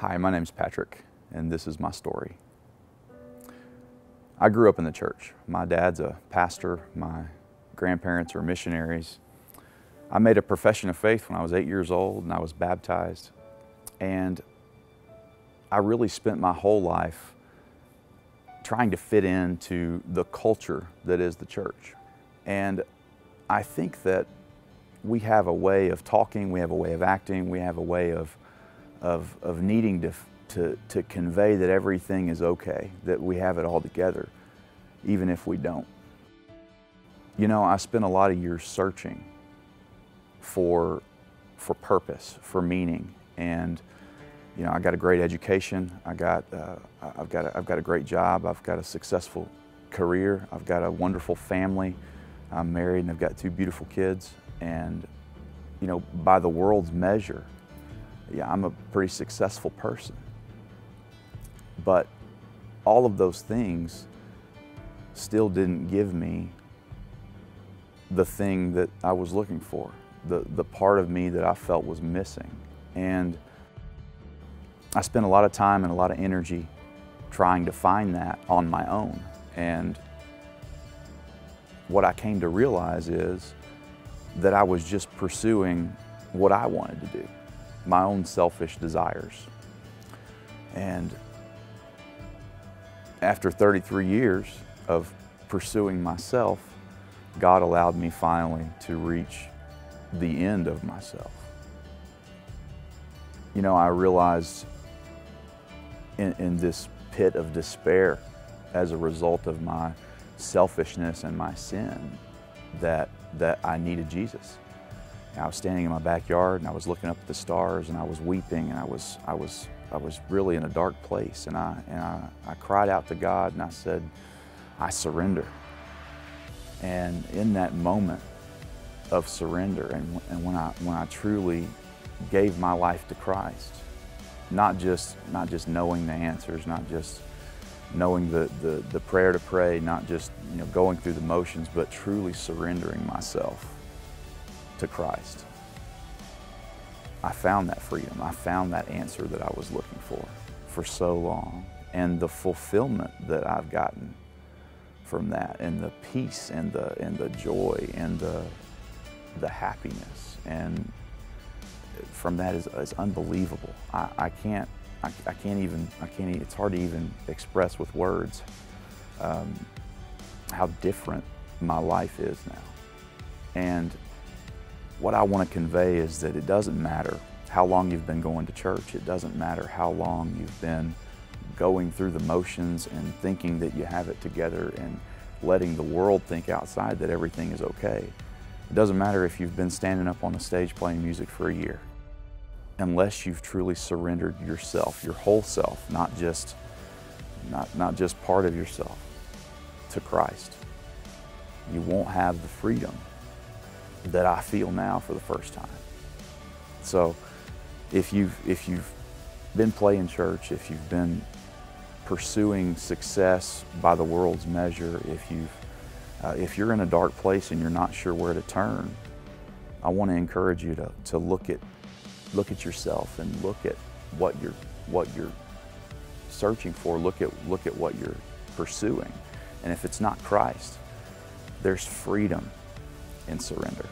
Hi, my name's Patrick, and this is my story. I grew up in the church. My dad's a pastor, my grandparents are missionaries. I made a profession of faith when I was eight years old and I was baptized. And I really spent my whole life trying to fit into the culture that is the church. And I think that we have a way of talking, we have a way of acting, we have a way of, of, of needing to, to, to convey that everything is okay, that we have it all together, even if we don't. You know, I spent a lot of years searching for, for purpose, for meaning, and you know, I got a great education. I got, uh, I've, got a, I've got a great job. I've got a successful career. I've got a wonderful family. I'm married and I've got two beautiful kids. And, you know, by the world's measure, yeah, I'm a pretty successful person. But all of those things still didn't give me the thing that I was looking for, the, the part of me that I felt was missing. And I spent a lot of time and a lot of energy trying to find that on my own. And what I came to realize is that I was just pursuing what I wanted to do, my own selfish desires. And after 33 years of pursuing myself, God allowed me finally to reach the end of myself. You know, I realized in, in this pit of despair as a result of my selfishness and my sin that, that I needed Jesus. I was standing in my backyard and I was looking up at the stars and I was weeping and I was, I was, I was really in a dark place and, I, and I, I cried out to God and I said, I surrender. And in that moment of surrender and, and when, I, when I truly gave my life to Christ, not just, not just knowing the answers, not just knowing the, the, the prayer to pray, not just you know, going through the motions, but truly surrendering myself to Christ. I found that freedom. I found that answer that I was looking for for so long. And the fulfillment that I've gotten from that, and the peace, and the, and the joy, and the, the happiness, and from that is, is unbelievable. I, I can't, I, I, can't even, I can't, it's hard to even express with words um, how different my life is now. And what I want to convey is that it doesn't matter how long you've been going to church. It doesn't matter how long you've been going through the motions and thinking that you have it together and letting the world think outside that everything is okay. It doesn't matter if you've been standing up on a stage playing music for a year unless you've truly surrendered yourself, your whole self, not just, not, not just part of yourself, to Christ. You won't have the freedom that I feel now for the first time. So if you've, if you've been playing church, if you've been pursuing success by the world's measure, if, you've, uh, if you're in a dark place and you're not sure where to turn, I want to encourage you to, to look at look at yourself and look at what you're what you're searching for. Look at look at what you're pursuing. And if it's not Christ, there's freedom in surrender.